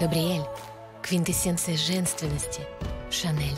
Габриэль – квинтэссенция женственности. Шанель.